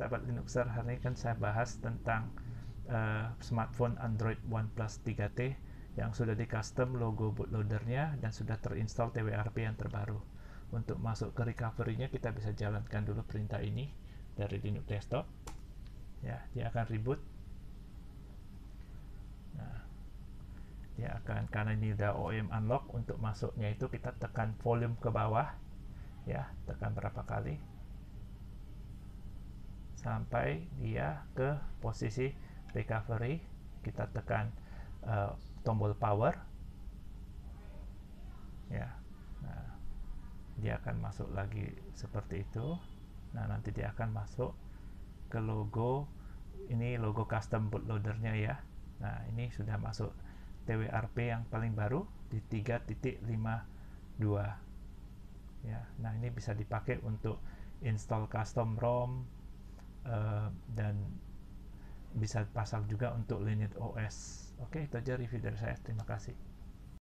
sahabat Linuxer hari ini kan saya bahas tentang uh, smartphone Android OnePlus 3T yang sudah di custom logo bootloadernya dan sudah terinstall TWRP yang terbaru. Untuk masuk ke recovery-nya kita bisa jalankan dulu perintah ini dari Linux desktop. Ya dia akan reboot. Nah dia akan karena ini udah OEM unlock untuk masuknya itu kita tekan volume ke bawah. Ya tekan berapa kali sampai dia ke posisi recovery. Kita tekan uh, tombol power. Ya. Nah dia akan masuk lagi seperti itu. Nah nanti dia akan masuk ke logo. Ini logo custom bootloadernya ya. Nah ini sudah masuk TWRP yang paling baru di 3.52 ya. Nah ini bisa dipakai untuk install custom ROM uh, dan bisa pasang juga untuk Linux OS oke itu aja review dari saya. Terima kasih